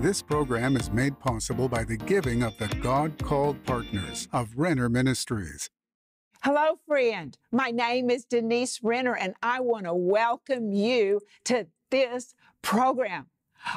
This program is made possible by the giving of the God called partners of Renner Ministries. Hello, friend. My name is Denise Renner, and I want to welcome you to this program.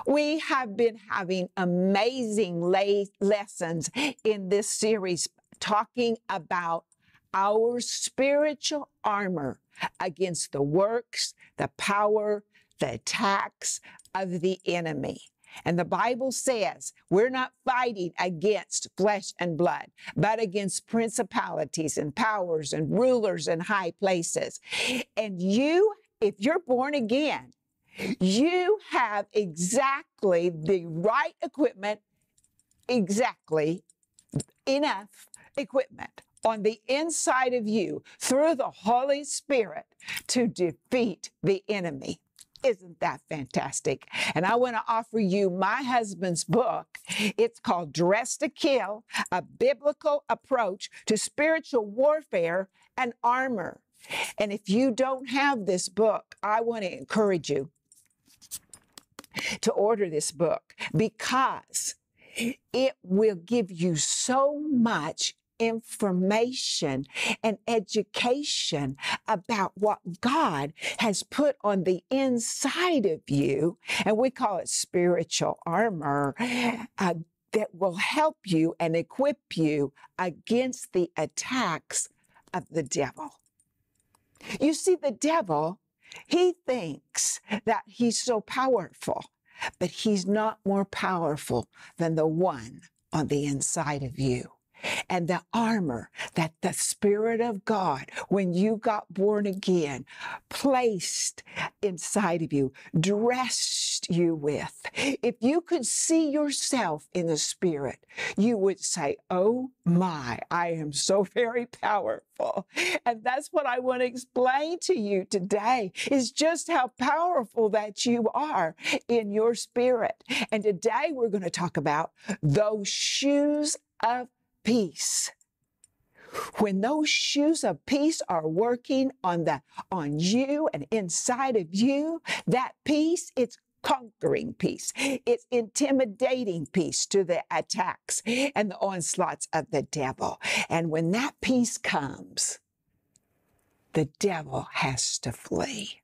We have been having amazing lay lessons in this series talking about our spiritual armor against the works, the power, the attacks of the enemy. And the Bible says we're not fighting against flesh and blood, but against principalities and powers and rulers and high places. And you, if you're born again, you have exactly the right equipment, exactly enough equipment on the inside of you through the Holy Spirit to defeat the enemy. Isn't that fantastic? And I want to offer you my husband's book. It's called Dressed to Kill A Biblical Approach to Spiritual Warfare and Armor. And if you don't have this book, I want to encourage you to order this book because it will give you so much information and education about what God has put on the inside of you. And we call it spiritual armor. Uh, that will help you and equip you against the attacks of the devil. You see, the devil, he thinks that he's so powerful, but he's not more powerful than the one on the inside of you and the armor that the Spirit of God, when you got born again, placed inside of you, dressed you with. If you could see yourself in the Spirit, you would say, Oh my, I am so very powerful. And that's what I want to explain to you today is just how powerful that you are in your spirit. And today we're going to talk about those shoes of peace. When those shoes of peace are working on the on you and inside of you, that peace, it's conquering peace. It's intimidating peace to the attacks and the onslaughts of the devil. And when that peace comes, the devil has to flee.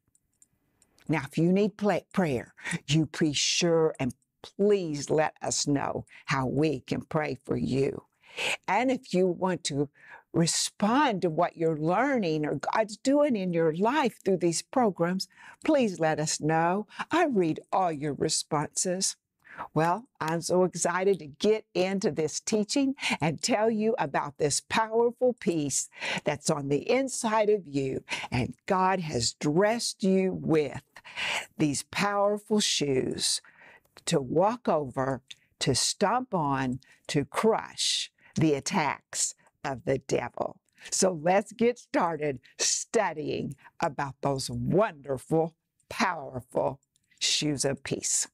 Now, if you need prayer, you be sure and please let us know how we can pray for you. And if you want to respond to what you're learning or God's doing in your life through these programs, please let us know. I read all your responses. Well, I'm so excited to get into this teaching and tell you about this powerful peace that's on the inside of you. And God has dressed you with these powerful shoes to walk over, to stomp on, to crush the attacks of the devil. So let's get started studying about those wonderful, powerful shoes of peace.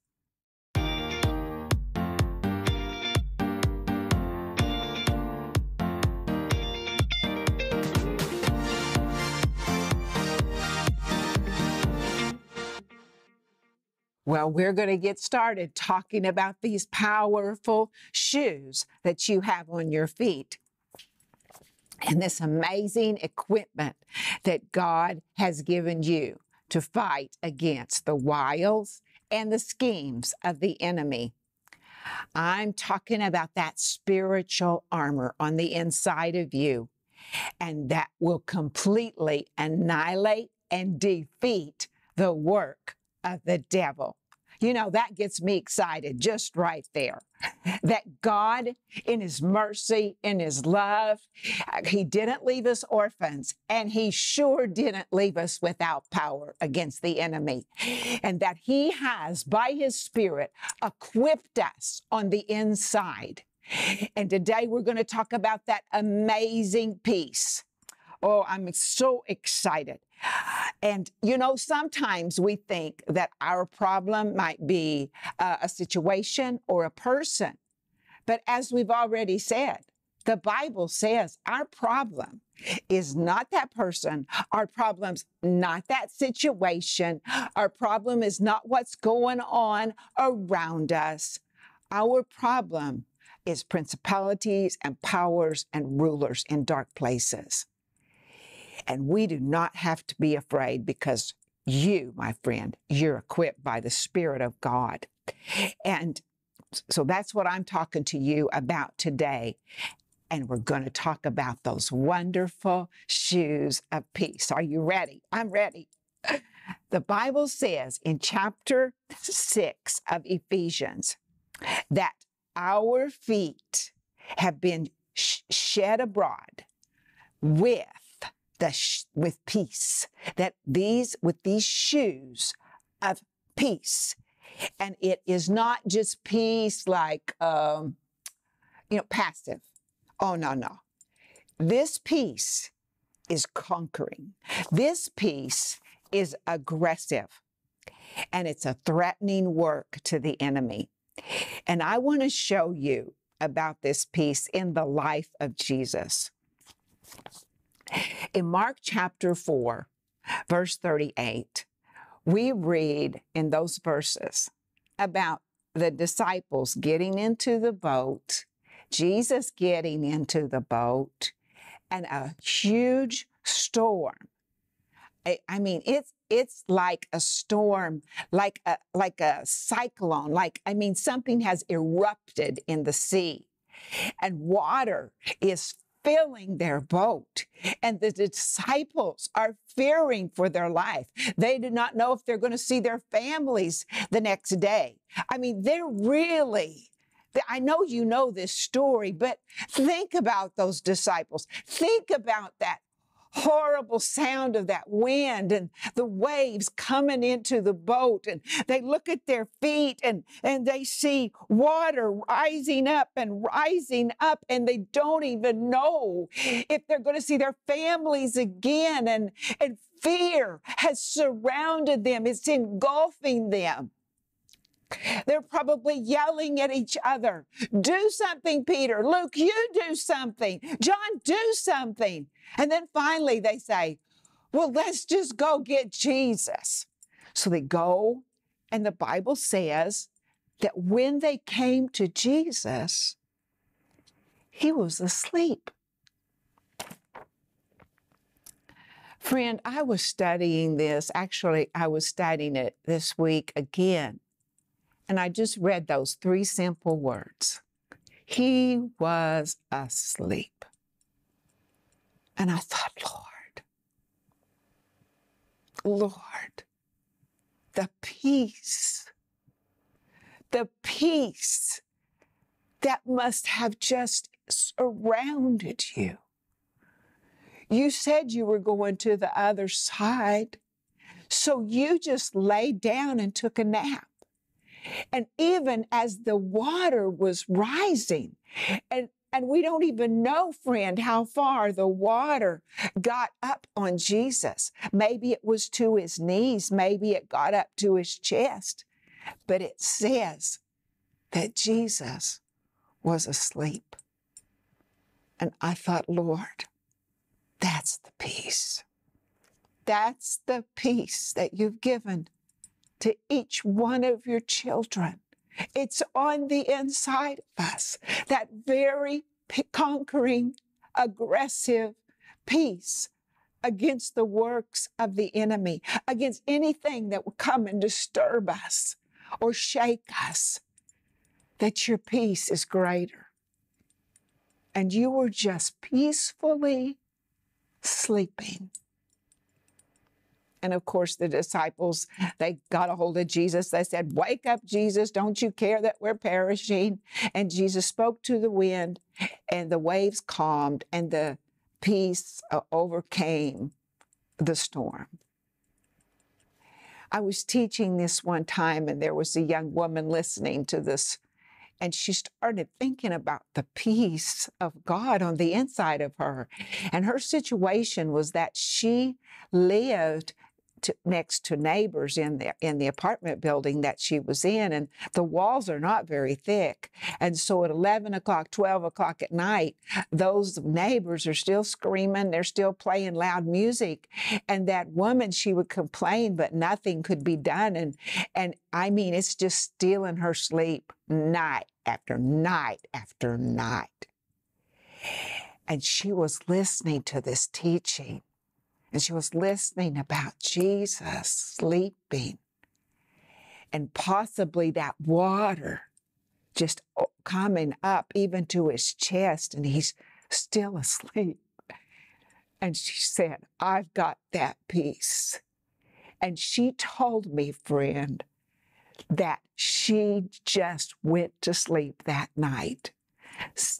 Well, we're going to get started talking about these powerful shoes that you have on your feet and this amazing equipment that God has given you to fight against the wiles and the schemes of the enemy. I'm talking about that spiritual armor on the inside of you, and that will completely annihilate and defeat the work of the devil. You know, that gets me excited just right there. That God, in His mercy, in His love, uh, He didn't leave us orphans, and He sure didn't leave us without power against the enemy. And that He has, by His Spirit, equipped us on the inside. And today we're going to talk about that amazing peace. Oh, I'm so excited. And, you know, sometimes we think that our problem might be uh, a situation or a person. But as we've already said, the Bible says our problem is not that person. Our problem's not that situation. Our problem is not what's going on around us. Our problem is principalities and powers and rulers in dark places. And we do not have to be afraid because you, my friend, you're equipped by the Spirit of God. And so that's what I'm talking to you about today. And we're going to talk about those wonderful shoes of peace. Are you ready? I'm ready. The Bible says in chapter 6 of Ephesians that our feet have been sh- shed abroad with sh- with peace that these with these shoes of peace. And it is not just peace like um you know passive. Oh no no. This peace is conquering. This peace is aggressive. And it's a threatening work to the enemy. And i want to show you about this peace in the life of jesus in Mark chapter 4, verse 38, we read in those verses about the disciples getting into the boat, Jesus getting into the boat, and a huge storm. I, mean, it's it's like a storm, like a like a cyclone, like I mean, something has erupted in the sea, and water is filling their boat. And the disciples are fearing for their life. They do not know if they're going to see their families the next day. I mean, they're really. I know you know this story, but think about those disciples. Think about that horrible sound of that wind and the waves coming into the boat and they look at their feet and and they see water rising up and rising up and they don't even know if they're going to see their families again and and fear has surrounded them it's engulfing them they're probably yelling at each other. Do something, Peter. Luke, you do something. John, do something. And then finally they say, well, let's just go get Jesus. So they go, and the Bible says that when they came to Jesus, he was asleep. Friend, I was studying this. Actually, I was studying it this week again. And I just read those three simple words. He was asleep. And I thought, Lord, Lord, the peace, the peace that must have just surrounded you. You said you were going to the other side, so you just laid down and took a nap. And even as the water was rising, and and we don't even know, friend, how far the water got up on Jesus. Maybe it was to his knees, maybe it got up to his chest. But it says that Jesus was asleep. And I thought, Lord, that's the peace. That's the peace that you've given to each one of your children. It's on the inside of us, that very conquering, aggressive peace against the works of the enemy, against anything that will come and disturb us or shake us, that your peace is greater. And you were just peacefully sleeping. And of course, the disciples, they got a hold of Jesus. They said, Wake up, Jesus. Don't you care that we're perishing? And Jesus spoke to the wind, and the waves calmed, and the peace uh, overcame the storm. I was teaching this one time, and there was a young woman listening to this and she started thinking about the peace of God on the inside of her. And her situation was that she lived to, next to neighbors in the in the apartment building that she was in, and the walls are not very thick. And so at eleven o'clock, twelve o'clock at night, those neighbors are still screaming. They're still playing loud music, and that woman she would complain, but nothing could be done. And and I mean, it's just stealing her sleep night after night after night. And she was listening to this teaching and she was listening about Jesus sleeping and possibly that water just coming up even to his chest and he's still asleep. And she said, I've got that peace. And she told me, friend, that she just went to sleep that night.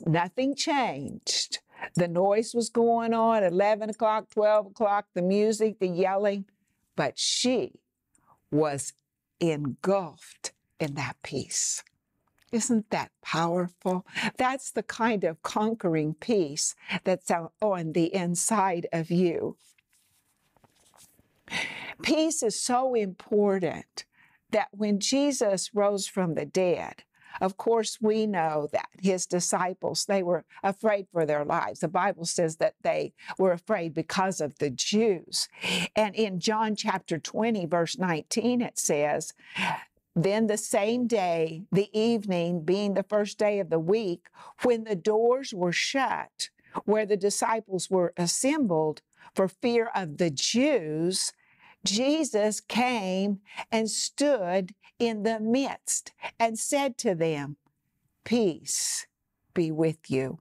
Nothing changed. The noise was going on 11 o'clock, 12 o'clock, the music, the yelling, but she was engulfed in that peace. Isn't that powerful? That's the kind of conquering peace that's on the inside of you. Peace is so important that when Jesus rose from the dead, of course, we know that his disciples, they were afraid for their lives. The Bible says that they were afraid because of the Jews. And in John chapter 20, verse 19, it says, then the same day, the evening being the first day of the week, when the doors were shut, where the disciples were assembled for fear of the Jews, Jesus came and stood in the midst and said to them, Peace be with you.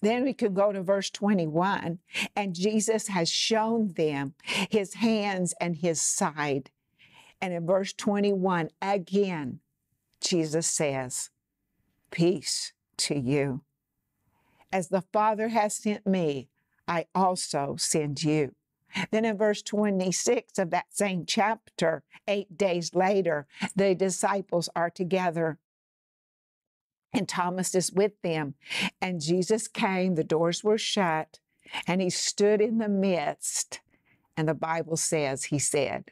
Then we can go to verse 21, and Jesus has shown them his hands and his side. And in verse 21, again, Jesus says, Peace to you. As the Father has sent me, I also send you. Then in verse 26 of that same chapter, eight days later, the disciples are together and Thomas is with them. And Jesus came, the doors were shut, and he stood in the midst. And the Bible says, he said,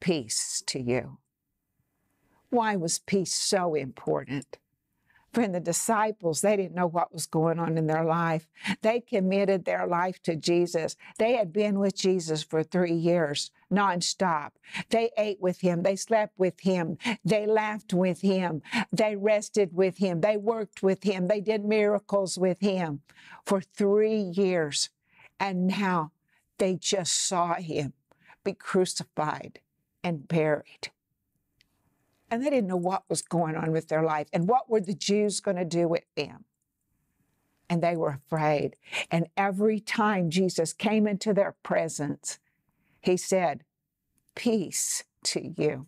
Peace to you. Why was peace so important? Friend, the disciples, they didn't know what was going on in their life. They committed their life to Jesus. They had been with Jesus for three years, nonstop. They ate with him. They slept with him. They laughed with him. They rested with him. They worked with him. They did miracles with him for three years. And now they just saw him be crucified and buried and they didn't know what was going on with their life and what were the Jews going to do with them. And they were afraid. And every time Jesus came into their presence, he said, Peace to you.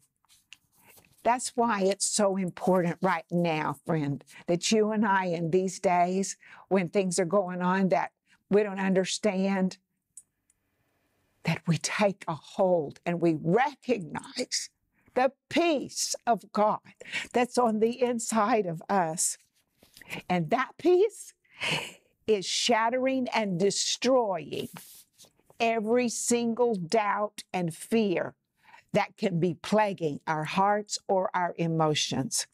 That's why it's so important right now, friend, that you and I, in these days when things are going on that we don't understand, that we take a hold and we recognize the peace of God that's on the inside of us. And that peace is shattering and destroying every single doubt and fear that can be plaguing our hearts or our emotions.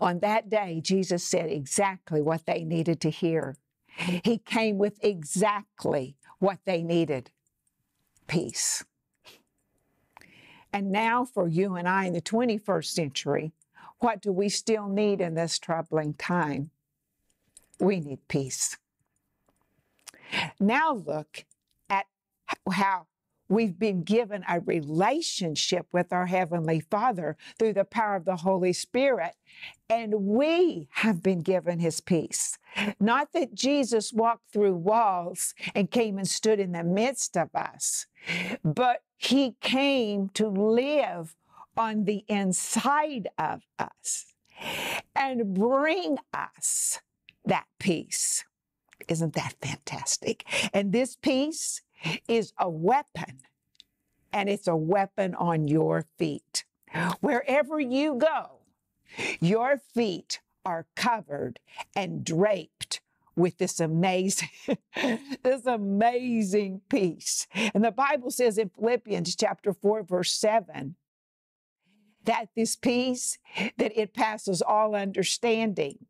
On that day, Jesus said exactly what they needed to hear. He came with exactly what they needed peace. And now, for you and I in the 21st century, what do we still need in this troubling time? We need peace. Now, look at how we've been given a relationship with our Heavenly Father through the power of the Holy Spirit, and we have been given His peace. Not that Jesus walked through walls and came and stood in the midst of us, but He came to live on the inside of us and bring us that peace. Isn't that fantastic? And this peace is a weapon, and it's a weapon on your feet. Wherever you go, your feet are covered and draped with this amazing, this amazing peace. And the Bible says in Philippians chapter 4, verse 7, that this peace, that it passes all understanding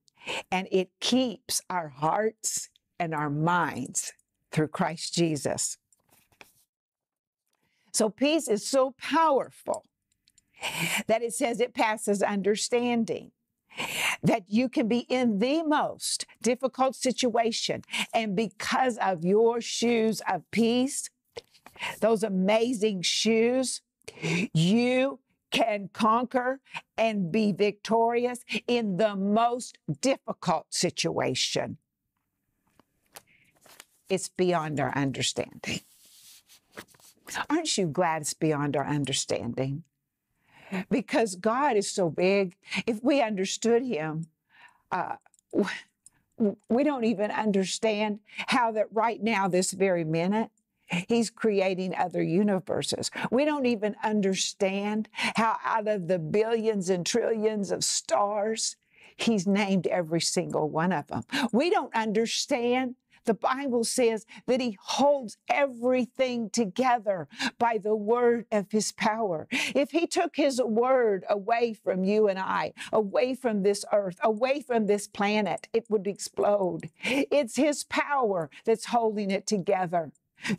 and it keeps our hearts and our minds through Christ Jesus. So peace is so powerful that it says it passes understanding that you can be in the most difficult situation. And because of your shoes of peace, those amazing shoes, you can conquer and be victorious in the most difficult situation. It's beyond our understanding. Aren't you glad it's beyond our understanding? Because God is so big. If we understood Him, uh, we don't even understand how that right now, this very minute, He's creating other universes. We don't even understand how, out of the billions and trillions of stars, He's named every single one of them. We don't understand the Bible says that He holds everything together by the word of His power. If He took His word away from you and I, away from this earth, away from this planet, it would explode. It's His power that's holding it together.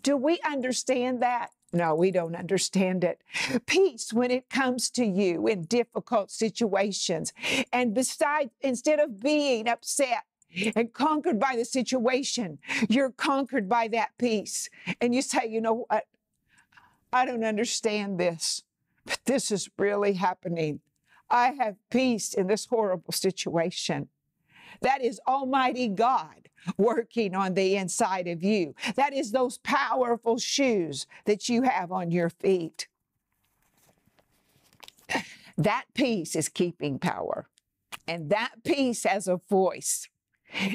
Do we understand that? No, we don't understand it. Peace when it comes to you in difficult situations. And besides, instead of being upset, and conquered by the situation. You're conquered by that peace. And you say, you know what? I don't understand this, but this is really happening. I have peace in this horrible situation. That is Almighty God working on the inside of you. That is those powerful shoes that you have on your feet. That peace is keeping power. And that peace has a voice.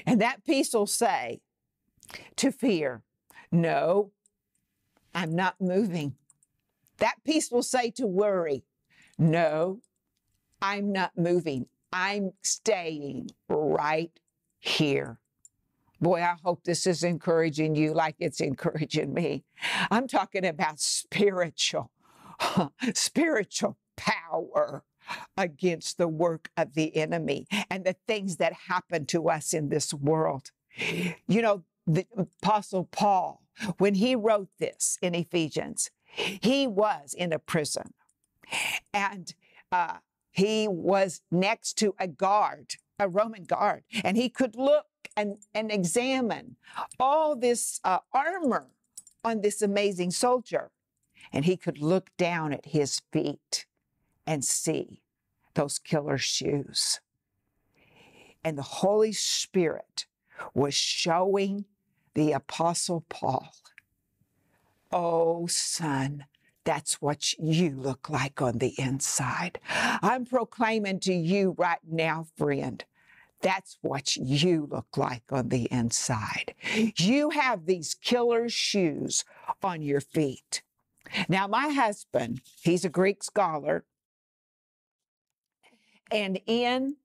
And that peace will say to fear, No, I'm not moving. That peace will say to worry, No, I'm not moving. I'm staying right here. Boy, I hope this is encouraging you like it's encouraging me. I'm talking about spiritual, spiritual power against the work of the enemy and the things that happen to us in this world. You know, the Apostle Paul, when he wrote this in Ephesians, he was in a prison and uh, he was next to a guard, a Roman guard, and he could look and, and examine all this uh, armor on this amazing soldier. And he could look down at his feet and see those killer shoes. And the Holy Spirit was showing the Apostle Paul, Oh, son, that's what you look like on the inside. I'm proclaiming to you right now, friend. That's what you look like on the inside. You have these killer shoes on your feet. Now, my husband, he's a Greek scholar, and in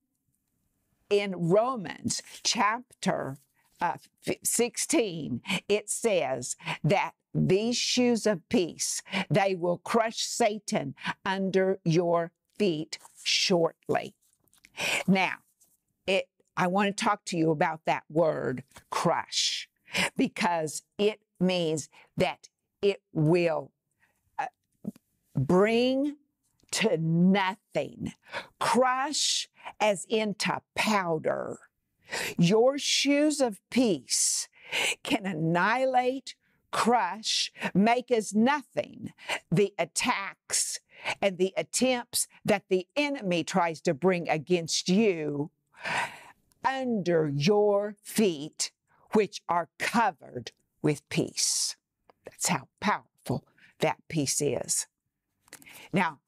in Romans chapter uh, 16, it says that these shoes of peace, they will crush Satan under your feet shortly. Now, it, I want to talk to you about that word crush because it means that it will uh, bring to nothing, crush as into powder. Your shoes of peace can annihilate, crush, make as nothing the attacks and the attempts that the enemy tries to bring against you under your feet, which are covered with peace. That's how powerful that peace is. Now,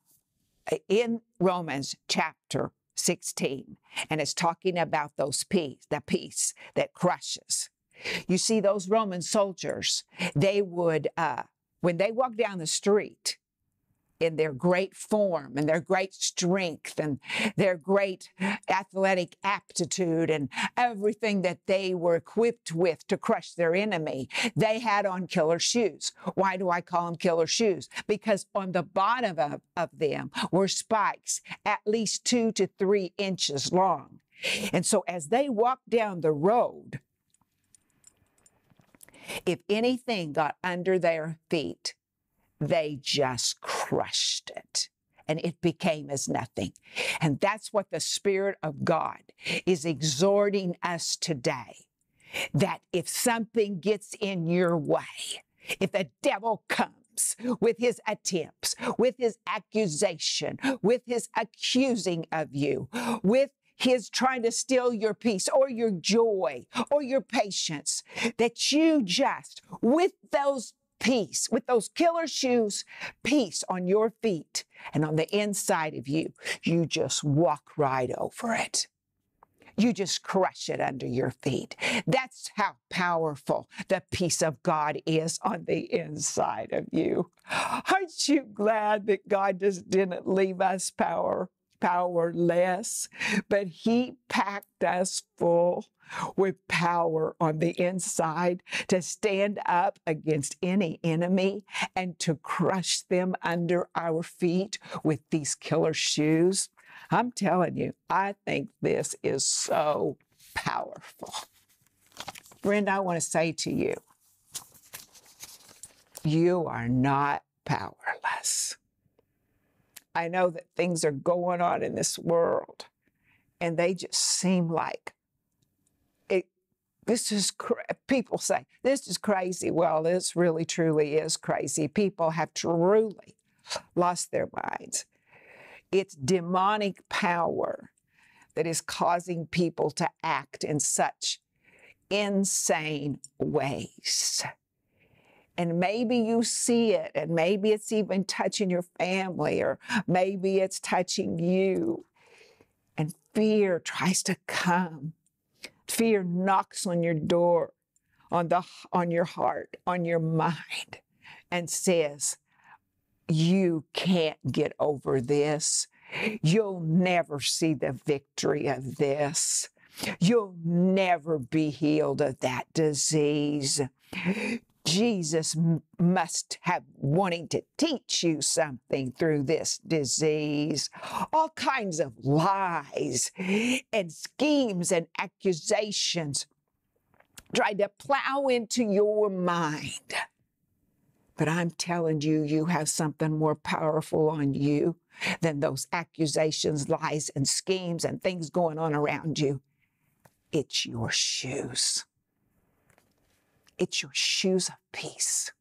in Romans chapter 16, and it's talking about those peace, the peace that crushes. You see, those Roman soldiers, they would, uh, when they walked down the street, in their great form and their great strength and their great athletic aptitude and everything that they were equipped with to crush their enemy, they had on killer shoes. Why do I call them killer shoes? Because on the bottom of, of them were spikes at least two to three inches long. And so as they walked down the road, if anything got under their feet, they just crushed it and it became as nothing. And that's what the Spirit of God is exhorting us today that if something gets in your way, if the devil comes, with his attempts, with his accusation, with his accusing of you, with his trying to steal your peace or your joy or your patience, that you just, with those peace, with those killer shoes, peace on your feet and on the inside of you, you just walk right over it. You just crush it under your feet. That's how powerful the peace of God is on the inside of you. Aren't you glad that God just didn't leave us power? Powerless, but He packed us full with power on the inside to stand up against any enemy and to crush them under our feet with these killer shoes. I'm telling you, I think this is so powerful. Friend, I want to say to you, you are not powerless. I know that things are going on in this world and they just seem like it this is people say this is crazy. Well this really truly is crazy. People have truly lost their minds. It's demonic power that is causing people to act in such insane ways and maybe you see it, and maybe it's even touching your family, or maybe it's touching you. And fear tries to come. Fear knocks on your door, on, the, on your heart, on your mind, and says, You can't get over this. You'll never see the victory of this. You'll never be healed of that disease. Jesus must have wanting to teach you something through this disease. All kinds of lies and schemes and accusations try to plow into your mind. But I'm telling you, you have something more powerful on you than those accusations, lies, and schemes and things going on around you. It's your shoes. It's your shoes of peace.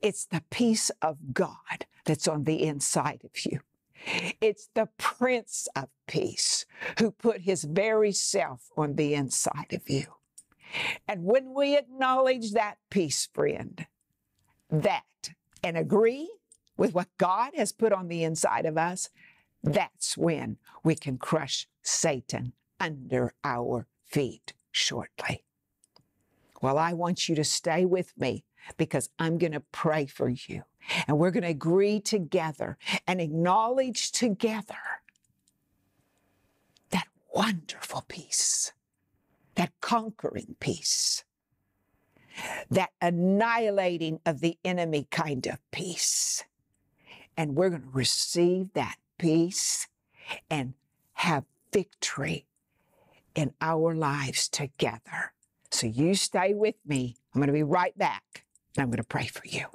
It's the peace of God that's on the inside of you. It's the Prince of Peace who put his very self on the inside of you. And when we acknowledge that peace, friend, that, and agree with what God has put on the inside of us, that's when we can crush Satan under our feet shortly. Well, I want you to stay with me because I'm going to pray for you. And we're going to agree together and acknowledge together that wonderful peace, that conquering peace, that annihilating of the enemy kind of peace. And we're going to receive that peace and have victory in our lives together. So you stay with me. I'm going to be right back and I'm going to pray for you.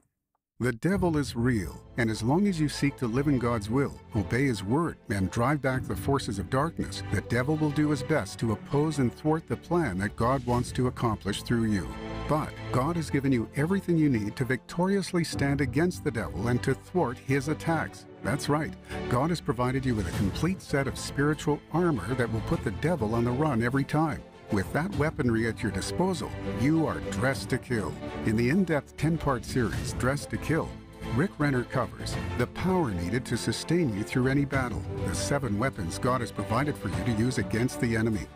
The devil is real, and as long as you seek to live in God's will, obey His word, and drive back the forces of darkness, the devil will do his best to oppose and thwart the plan that God wants to accomplish through you. But God has given you everything you need to victoriously stand against the devil and to thwart his attacks. That's right. God has provided you with a complete set of spiritual armor that will put the devil on the run every time. With that weaponry at your disposal, you are dressed to kill. In the in-depth 10-part series, Dressed to Kill, Rick Renner covers the power needed to sustain you through any battle, the seven weapons God has provided for you to use against the enemy,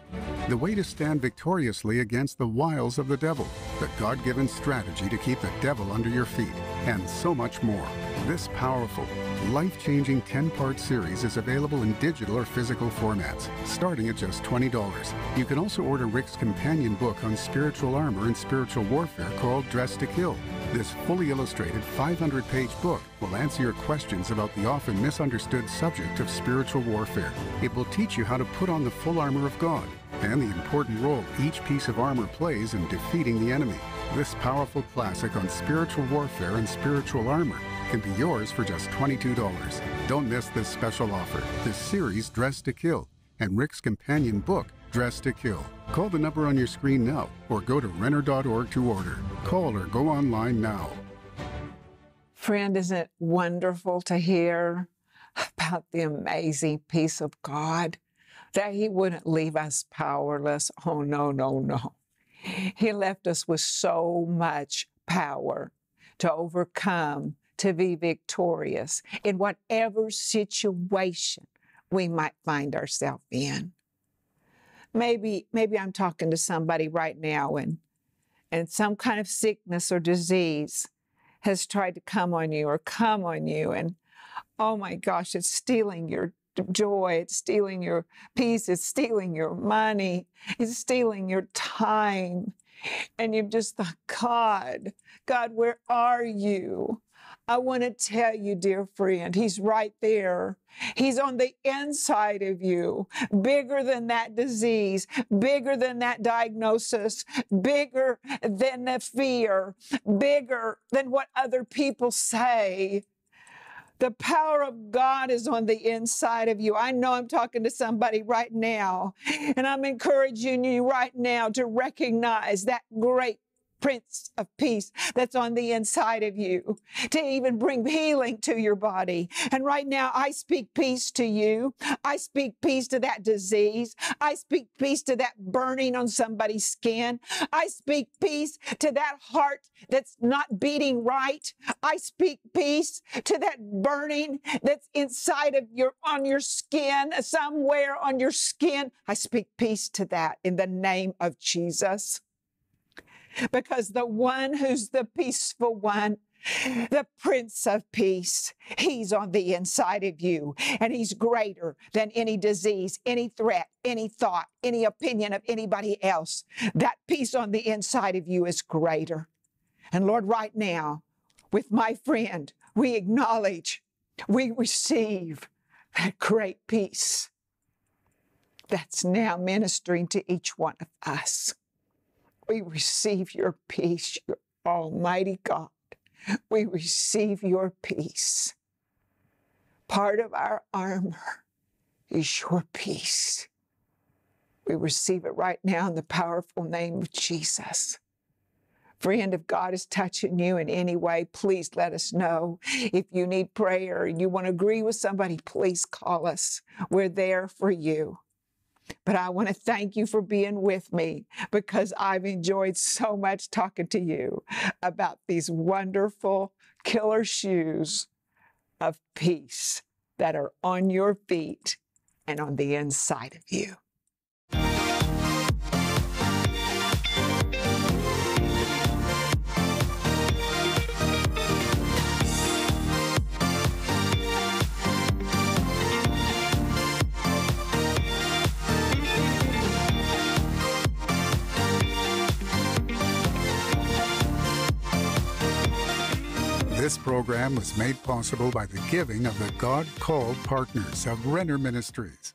the way to stand victoriously against the wiles of the devil, the God-given strategy to keep the devil under your feet, and so much more. This powerful, life changing 10 part series is available in digital or physical formats, starting at just $20. You can also order Rick's companion book on spiritual armor and spiritual warfare called Dressed to Kill. This fully illustrated 500 page book will answer your questions about the often misunderstood subject of spiritual warfare. It will teach you how to put on the full armor of God and the important role each piece of armor plays in defeating the enemy. This powerful classic on spiritual warfare and spiritual armor can be yours for just $22. Don't miss this special offer. This series, Dressed to Kill, and Rick's companion book, Dressed to Kill. Call the number on your screen now or go to Renner.org to order. Call or go online now. Friend, isn't it wonderful to hear about the amazing peace of God? That He wouldn't leave us powerless. Oh, no, no, no. He left us with so much power to overcome, to be victorious in whatever situation we might find ourselves in. Maybe, maybe I'm talking to somebody right now and, and some kind of sickness or disease has tried to come on you or come on you. And oh my gosh, it's stealing your joy, it's stealing your peace, it's stealing your money, it's stealing your time. And you've just thought, God, God, where are you? I want to tell you, dear friend, He's right there. He's on the inside of you, bigger than that disease, bigger than that diagnosis, bigger than the fear, bigger than what other people say. The power of God is on the inside of you. I know I'm talking to somebody right now, and I'm encouraging you right now to recognize that great Prince of Peace that's on the inside of you to even bring healing to your body. And right now, I speak peace to you. I speak peace to that disease. I speak peace to that burning on somebody's skin. I speak peace to that heart that's not beating right. I speak peace to that burning that's inside of your, on your skin, somewhere on your skin. I speak peace to that in the name of Jesus because the one who's the peaceful one the Prince of Peace. He's on the inside of you, and He's greater than any disease, any threat, any thought, any opinion of anybody else. That peace on the inside of you is greater. And Lord, right now, with my friend, we acknowledge, we receive that great peace that's now ministering to each one of us. We receive your peace, your Almighty God. We receive your peace. Part of our armor is your peace. We receive it right now in the powerful name of Jesus. Friend, if God is touching you in any way, please let us know. If you need prayer and you want to agree with somebody, please call us. We're there for you. But I want to thank you for being with me because I've enjoyed so much talking to you about these wonderful killer shoes of peace that are on your feet and on the inside of you. This program was made possible by the giving of the God called partners of Renner Ministries.